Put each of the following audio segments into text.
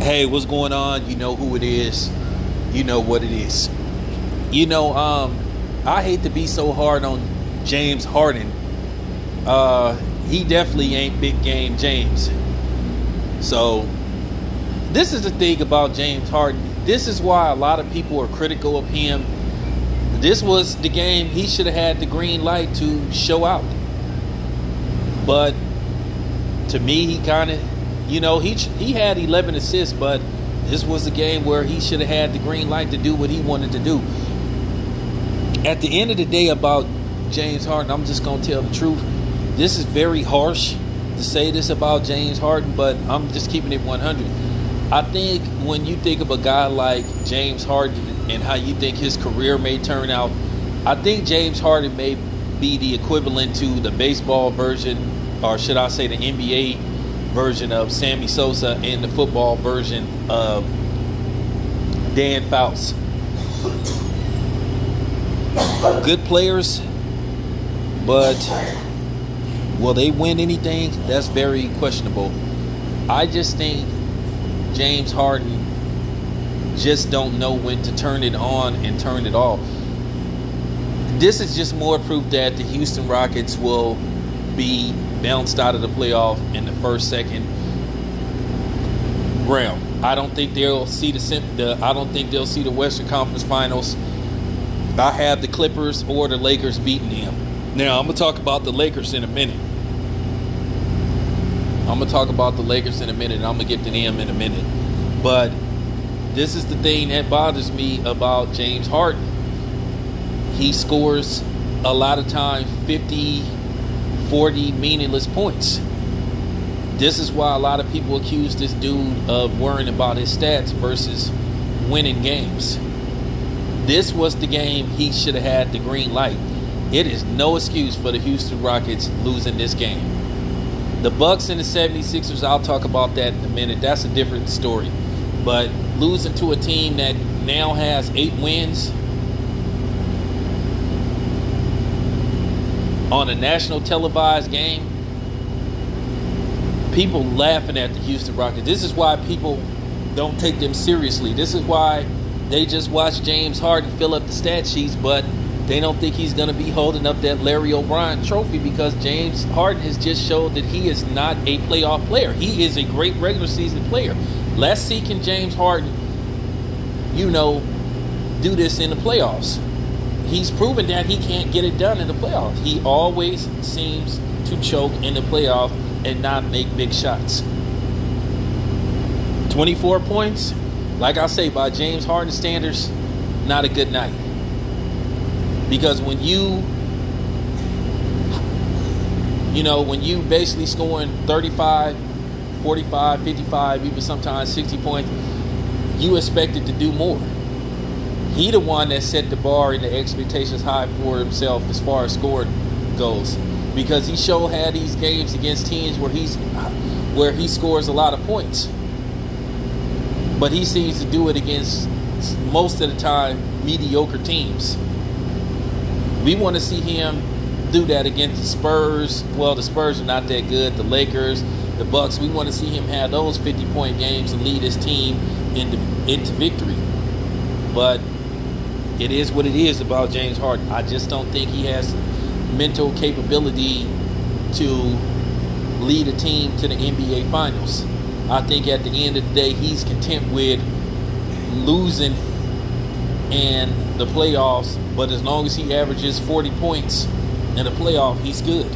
Hey, what's going on? You know who it is. You know what it is. You know, um, I hate to be so hard on James Harden. Uh, he definitely ain't big game James. So, this is the thing about James Harden. This is why a lot of people are critical of him. This was the game he should have had the green light to show out. But to me, he kind of you know, he he had 11 assists, but this was a game where he should have had the green light to do what he wanted to do. At the end of the day, about James Harden, I'm just gonna tell the truth. This is very harsh to say this about James Harden, but I'm just keeping it 100. I think when you think of a guy like James Harden and how you think his career may turn out, I think James Harden may be the equivalent to the baseball version, or should I say the NBA version of Sammy Sosa and the football version of Dan Fouts. Good players, but will they win anything? That's very questionable. I just think James Harden just don't know when to turn it on and turn it off. This is just more proof that the Houston Rockets will be bounced out of the playoff in the first second round. I don't think they'll see the, the I don't think they'll see the Western Conference Finals. I have the Clippers or the Lakers beating them. Now I'm gonna talk about the Lakers in a minute. I'm gonna talk about the Lakers in a minute. I'm gonna get to them in a minute. But this is the thing that bothers me about James Harden. He scores a lot of times 50 40 meaningless points. This is why a lot of people accuse this dude of worrying about his stats versus winning games. This was the game he should have had the green light. It is no excuse for the Houston Rockets losing this game. The Bucks and the 76ers, I'll talk about that in a minute. That's a different story. But losing to a team that now has eight wins on a national televised game, people laughing at the Houston Rockets. This is why people don't take them seriously. This is why they just watch James Harden fill up the stat sheets, but they don't think he's going to be holding up that Larry O'Brien trophy because James Harden has just showed that he is not a playoff player. He is a great regular season player. Let's see can James Harden, you know, do this in the playoffs he's proven that he can't get it done in the playoffs. He always seems to choke in the playoff and not make big shots. 24 points, like I say, by James Harden standards, not a good night. Because when you, you know, when you basically scoring 35, 45, 55, even sometimes 60 points, you expected to do more he the one that set the bar and the expectations high for himself as far as scoring goes. Because he sure had these games against teams where he's where he scores a lot of points. But he seems to do it against most of the time mediocre teams. We want to see him do that against the Spurs. Well, the Spurs are not that good. The Lakers, the Bucks. We want to see him have those 50 point games and lead his team into into victory. But it is what it is about James Harden. I just don't think he has mental capability to lead a team to the NBA Finals. I think at the end of the day, he's content with losing in the playoffs, but as long as he averages 40 points in the playoff, he's good.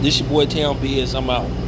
This your boy Town Biz. I'm out.